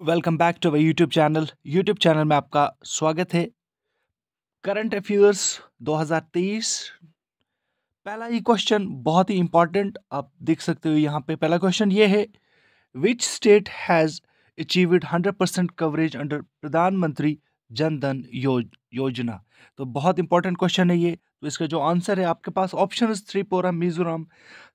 Welcome back to our YouTube channel YouTube channel में आपका स्वागत है। करंट अफेयर्स 2023 पहला ही क्वेश्चन बहुत ही इंपॉर्टेंट आप देख सकते हो यहाँ पे। पहला क्वेश्चन ये है which state has achieved 100 percent coverage under Pradhan Mantri Jan Dhan योजना तो बहुत इंपॉर्टेंट क्वेश्चन है ये। तो इसका जो आंसर है, आपके पास option Tripura, Mizoram,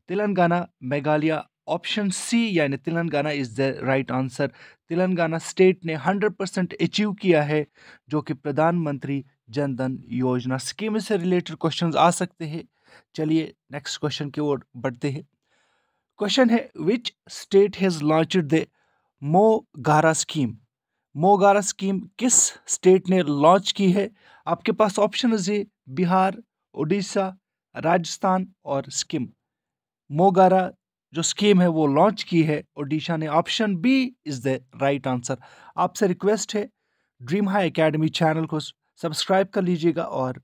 Telangana, Meghalaya option C यानी Telangana is the right answer Telangana state ने 100 परसेंट अचीव किया है, जो कि प्रधानमंत्री जन धन योजना स्कीम से रिलेटेड क्वेश्चन आ सकते हैं। चलिए नेक्स्ट क्वेश्चन की ओर बढ़ते हैं। क्वेश्चन है which state has launch the Mogara scheme Mogara scheme किस स्टेट ने लॉन्च की है? आपके पास ऑप्शन है बिहार उड़ीसा राजस्थान और स्कीम मोगारा जो स्कीम है वो लॉन्च की है ओडिशा ने option B is the right answer आपसे रिक्वेस्ट है ड्रीम हाई एकेडमी चैनल को सब्सक्राइब कर लीजिएगा और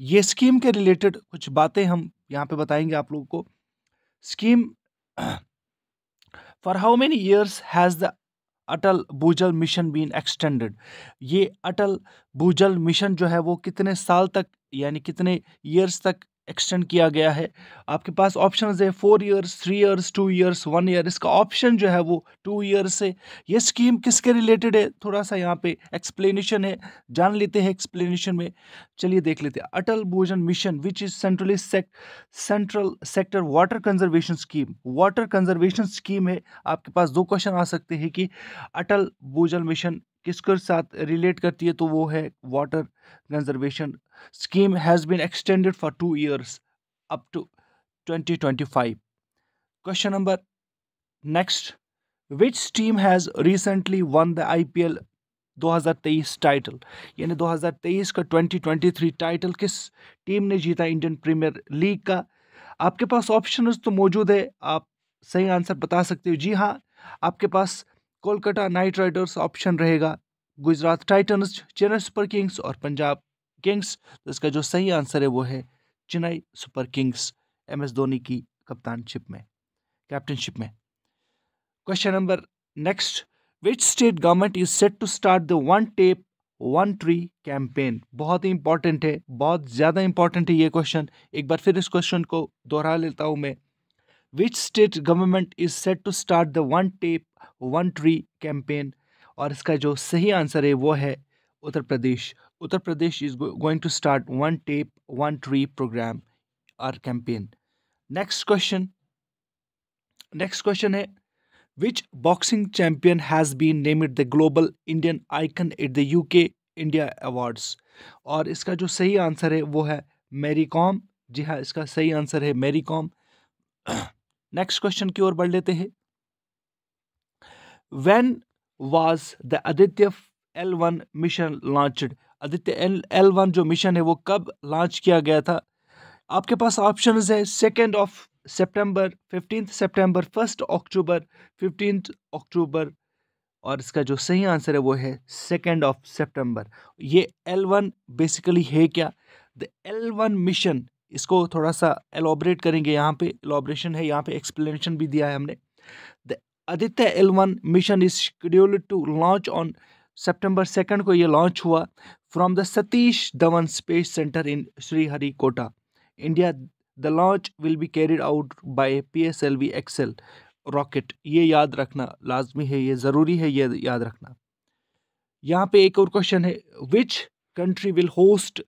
ये स्कीम के रिलेटेड कुछ बातें हम यहाँ पे बताएँगे आप लोगों को। Scheme for how many years has the Atal Bhujal mission been extended ये अटल भूजल मिशन जो है वो कितने साल तक, यानी कितने ईयर्स तक एक्सटेंड किया गया है। आपके पास ऑप्शन है four years three years two years one year इसका ऑप्शन जो है वो टू ईयर्स है ये स्कीम किसके रिलेटेड है? थोड़ा सा यहाँ पे एक्सप्लेनेशन है। जान लेते हैं एक्सप्लेनेशन में। चलिए देख लेते हैं। Atal Bhujal mission which is centrally central sector water conservation scheme water conservation scheme है। आपके पास दो क्वेश्चन आ सकते हैं कि अटल भूजल मिशन किसके साथ रिलेट करती है तो वो है water conservation scheme has been extended for two years up to 2025 question number next which team has recently won the IPL 2023 title यानी 2023 का 2023 टाइटल किस टीम ने जीता इंडियन प्रीमियर लीग का? आपके पास ऑप्शन तो मौजूद है, आप सही आंसर बता सकते हो। जी हाँ आपके पास कोलकाता नाइट राइडर्स ऑप्शन रहेगा। Gujarat Titans, Chennai Super Kings और पंजाब किंग्स। तो इसका जो सही आंसर है वो है Chennai Super Kings, M S Dhoni की कप्तानशिप में, कैप्टनशिप में। Question number next which state government is set to start the one tap one tree campaign बहुत ही इंपॉर्टेंट है, बहुत ज़्यादा इंपॉर्टेंट है ये क्वेश्चन एक बार फिर इस क्वेश्चन को दोहरा लेता हूँ मैं। Which state government is set to start the one tap one tree campaign और इसका जो सही आंसर है वो है Uttar Pradesh. Uttar Pradesh is going to start one tap one tree program और campaign next question next question है which boxing champion has been named the global Indian icon at the UK India awards और इसका जो सही answer है वो है मेरी कॉम जी हाँ इसका सही आंसर है मेरी कॉम नेक्स्ट क्वेश्चन की ओर बढ़ लेते हैं। When was the Aditya L one mission launched Aditya L one जो मिशन है वो कब लॉन्च किया गया था? आपके पास ऑप्शन है सेकेंड ऑफ़ सितंबर फिफ्टीन सितंबर फ़र्स्ट अक्टूबर फिफ्टीन अक्टूबर और इसका जो सही आंसर है वो है सेकेंड ऑफ़ सितंबर ये एल वन बेसिकली है क्या? द एल वन मिशन इसको थोड़ा सा एलोबरेट करेंगे यहाँ पे एलोब्रेशन है, यहाँ पे एक्सप्लेनेशन भी दिया है हमने. The Aditya L one mission is scheduled to launch on September second को ये लॉन्च हुआ from the Satish Dhawan space centre in Sriharikota. India the launch will be carried out by P S L V XL rocket ये याद रखना, लाजमी है ये, ज़रूरी है ये याद रखना। यहाँ पे एक और क्वेश्चन है which country will host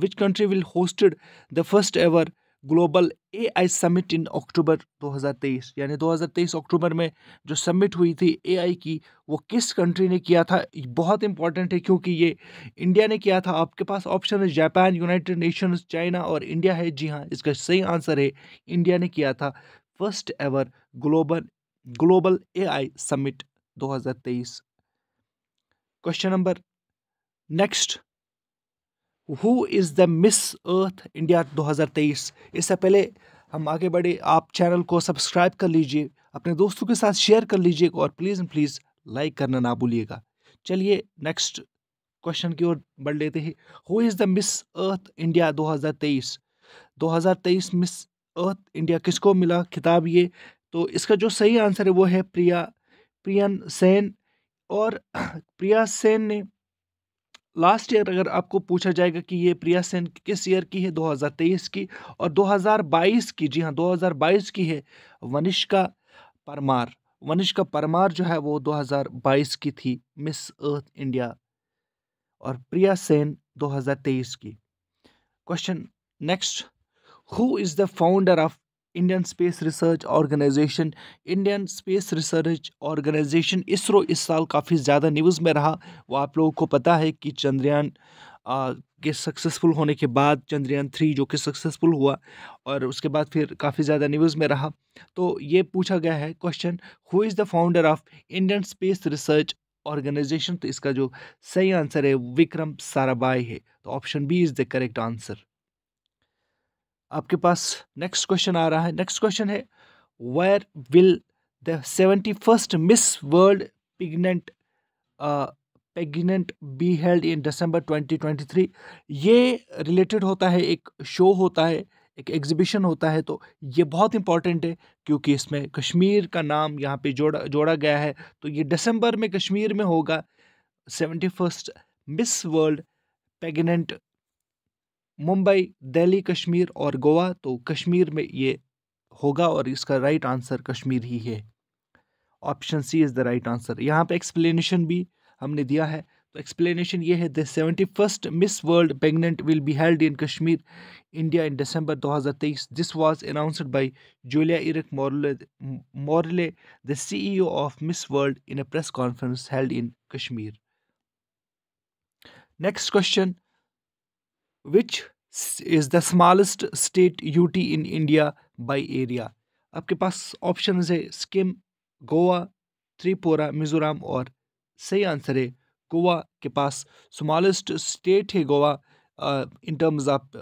which country will hosted the first ever global A I summit in October 2023 यानी 2023 अक्टूबर में जो समिट हुई थी ए आई की, वो किस कंट्री ने किया था? बहुत इंपॉर्टेंट है क्योंकि ये इंडिया ने किया था। आपके पास ऑप्शन है जापान यूनाइटेड नेशंस चाइना और इंडिया है। जी हाँ इसका सही आंसर है इंडिया ने किया था first ever global global A I summit 2023 question number next who is the Miss Earth India 2023 इससे पहले हम आगे बढ़े। आप चैनल को सब्सक्राइब कर लीजिए, अपने दोस्तों के साथ शेयर कर लीजिए और प्लीज़ एंड प्लीज़ लाइक करना ना भूलिएगा। चलिए नेक्स्ट क्वेश्चन की ओर बढ़ लेते हैं। Who is the Miss Earth India 2023 2023 Miss Earth India किसको मिला? खिताब ये। तो इसका जो सही आंसर है वो है प्रिया, प्रियन सेन और प्रिया सेन ने लास्ट ईयर अगर आपको पूछा जाएगा कि ये प्रिया सेन किस ईयर की है? 2023 की और 2022 की, जी हाँ 2022 की है वनिष्का परमार। वनिष्का परमार जो है वो 2022 की थी, मिस अर्थ इंडिया। और प्रिया सेन 2023 की। Question next who is the founder of Indian Space Research Organisation Indian Space Research Organisation ISRO इस साल काफ़ी ज़्यादा न्यूज़ में रहा। वो आप लोगों को पता है कि चंद्रयान के सक्सेसफुल होने के बाद चंद्रयान थ्री जो कि सक्सेसफुल हुआ और उसके बाद फिर काफ़ी ज़्यादा न्यूज़ में रहा। तो ये पूछा गया है question who is the founder of Indian Space Research Organisation तो इसका जो सही आंसर है, विक्रम साराभाई है। तो option B is the correct answer आपके पास नेक्स्ट क्वेश्चन आ रहा है। नेक्स्ट क्वेश्चन है where will the seventy first Miss World pageant pageant be held in December 2023 ये रिलेटेड होता है, एक शो होता है, एक एग्जीबिशन होता है तो ये बहुत इंपॉर्टेंट है, क्योंकि इसमें कश्मीर का नाम यहाँ पे जोड़ा जोड़ा गया है। तो ये दिसंबर में कश्मीर में होगा seventy first Miss World pageant Mumbai, Delhi, Kashmir और गोवा तो कश्मीर में ये होगा और इसका राइट आंसर कश्मीर ही है। Option C is the right answer यहाँ पे एक्सप्लेनेशन भी हमने दिया है। तो एक्सप्लेनेशन ये है the seventy first Miss World pageant will be held in Kashmir India in December 2023 this was announced by Julia इरक Morley Morley the CEO of Miss World in a press conference held in Kashmir next question which is the smallest state UT in India by area आपके पास option है स्किम गोवा त्रिपुरा मिजोरम और सही answer है गोवा के पास smallest state है Goa in terms of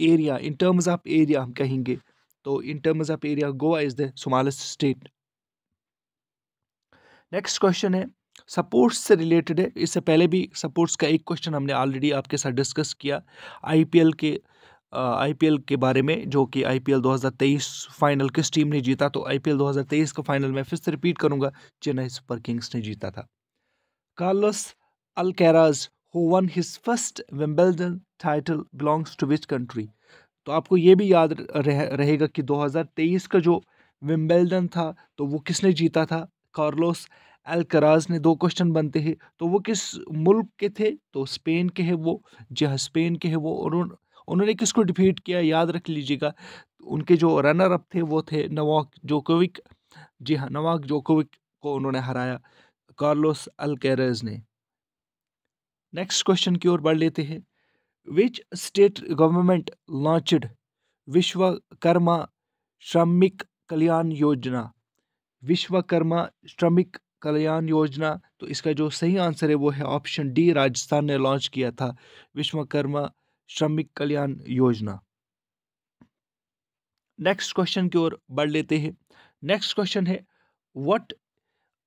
area in terms of area हम कहेंगे तो in terms of area Goa is the smallest state next question है सपोर्ट्स से रिलेटेड है। इससे पहले भी सपोर्ट्स का एक क्वेश्चन हमने ऑलरेडी आपके साथ डिस्कस किया आईपीएल के आईपीएल के बारे में जो कि आईपीएल 2023 फाइनल किस टीम ने जीता? तो आईपीएल 2023 का फाइनल मैं फिर से रिपीट करूँगा। चेन्नई सुपर किंग्स ने जीता था। Carlos Alcaraz who won his first Wimbledon title belongs to which country तो आपको ये भी याद रह, रहेगा कि 2023 का जो विम्बल्डन था तो वो किसने जीता था? कार्लोस अलकराज ने दो क्वेश्चन बनते हैं तो वो किस मुल्क के थे? तो स्पेन के हैं वो जी हाँ स्पेन के हैं वो और उन, उन्होंने किसको डिफीट किया? याद रख लीजिएगा उनके जो रनर अप थे वो थे नवाक जोकोविक जी हाँ नवाक जोकोविक को उन्होंने हराया कार्लोस अलकेरज ने। नेक्स्ट क्वेश्चन की ओर बढ़ लेते हैं which state government launched Vishwakarma Shramik Kalyan Yojana? Vishwakarma Shramik Kalyan योजना तो इसका जो सही आंसर है वो है ऑप्शन डी, राजस्थान ने लॉन्च किया था विश्वकर्मा श्रमिक कल्याण योजना। नेक्स्ट क्वेश्चन की ओर बढ़ लेते हैं। नेक्स्ट क्वेश्चन है what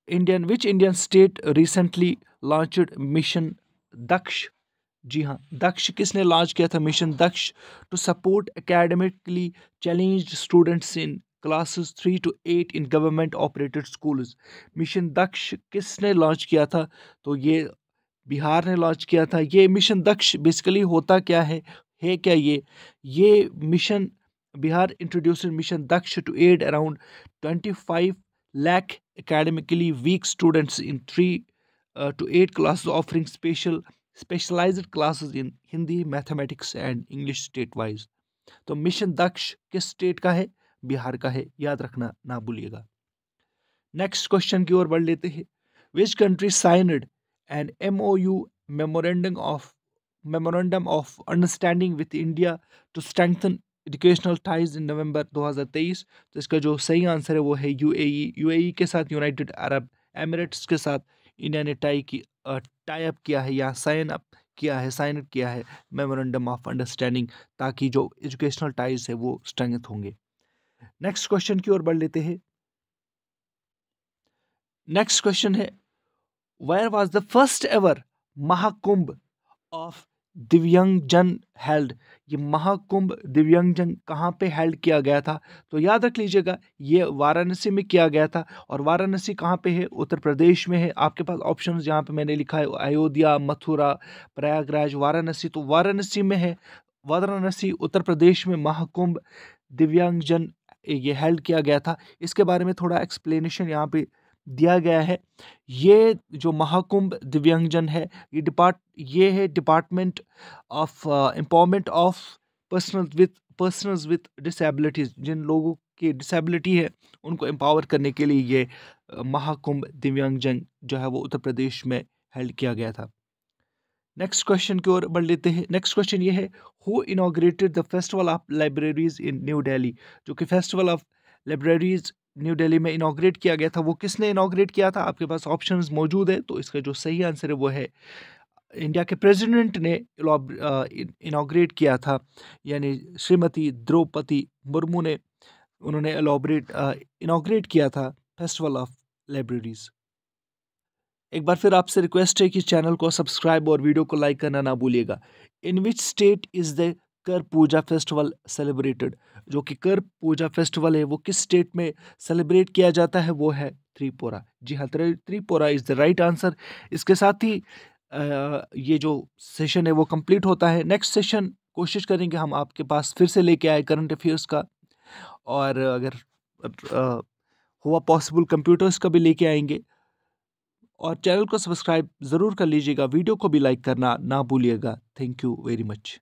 Indian which Indian state recently launched mission Daksh जी हाँ दक्ष किसने लॉन्च किया था mission Daksh to support academically challenged students in classes three to eight in government operated schools mission Daksh किसने लॉन्च किया था? तो ये बिहार ने लॉन्च किया था। ये मिशन दक्ष बेसिकली होता क्या है? है क्या ये? ये mission Bihar introduce mission Daksh to aid around twenty five lakh academically weak students in three to eight class offering special specialised classes in Hindi mathematics and English state wise तो mission Daksh किस state का है? बिहार का है, याद रखना, ना भूलिएगा। नेक्स्ट क्वेश्चन की ओर बढ़ लेते हैं। Which country signed an M O U memorandum of memorandum of understanding with India to strengthen educational ties in November 2023 तो इसका जो सही आंसर है वो है यूएई यूएई के साथ यूनाइटेड अरब एमिरेट्स के साथ इंडिया ने टाई की टाई अप किया है या साइन अप किया है साइन अप किया है मेमोरेंडम ऑफ़ अंडरस्टैंडिंग ताकि जो एजुकेशनल टाइज है वो स्ट्रेंथ होंगे। नेक्स्ट क्वेश्चन की ओर बढ़ लेते हैं। नेक्स्ट क्वेश्चन है where was the first ever Mahakumbh of Divyangjan held ये महाकुंभ दिव्यांगजन कहाँ पे हेल्ड किया गया था? तो याद रख लीजिएगा, ये वाराणसी में किया गया था और वाराणसी कहाँ पे है? उत्तर प्रदेश में है। आपके पास ऑप्शन यहाँ पे मैंने लिखा है, अयोध्या, मथुरा, प्रयागराज, वाराणसी। तो वाराणसी में है, वाराणसी, उत्तर प्रदेश में महाकुंभ दिव्यांगजन ये हेल्ड किया गया था। इसके बारे में थोड़ा एक्सप्लेनेशन यहाँ पे दिया गया है। ये जो महाकुंभ दिव्यांगजन है, ये डिपार्ट ये है department of empowerment of personal with personals with disabilities जिन लोगों की डिसेबिलिटी है, उनको एम्पावर करने के लिए ये महाकुंभ दिव्यांगजन जो है वो उत्तर प्रदेश में हेल्ड किया गया था। नेक्स्ट क्वेश्चन की ओर बढ़ लेते हैं। नेक्स्ट क्वेश्चन ये है who inaugurated the festival of libraries in new Delhi जो कि festival of libraries new Delhi में इनाग्रेट किया गया था, वो किसने इनाग्रेट किया था? आपके पास ऑप्शंस मौजूद है तो इसका जो सही आंसर है वो है इंडिया के प्रेसिडेंट ने इनाग्रेट किया था। यानी श्रीमती द्रौपदी मुर्मू ने, उन्होंने इनाग्रेट किया था फेस्टिवल ऑफ़ लाइब्रेरीज़ एक बार फिर आपसे रिक्वेस्ट है कि चैनल को सब्सक्राइब और वीडियो को लाइक करना ना भूलिएगा। In which state is the Ker Puja festival celebrated जो कि कर पूजा फेस्टिवल है, वो किस स्टेट में सेलिब्रेट किया जाता है, वो है त्रिपुरा। जी हाँ Tripura is the right answer इसके साथ ही ये जो सेशन है, वो कंप्लीट होता है। नेक्स्ट सेशन कोशिश करेंगे हम आपके पास फिर से लेके आए करंट अफेयर्स का। और अगर हुआ पॉसिबल कंप्यूटर्स का भी लेके आएँगे। और चैनल को सब्सक्राइब ज़रूर कर लीजिएगा, वीडियो को भी लाइक करना ना भूलिएगा। Thank you very much.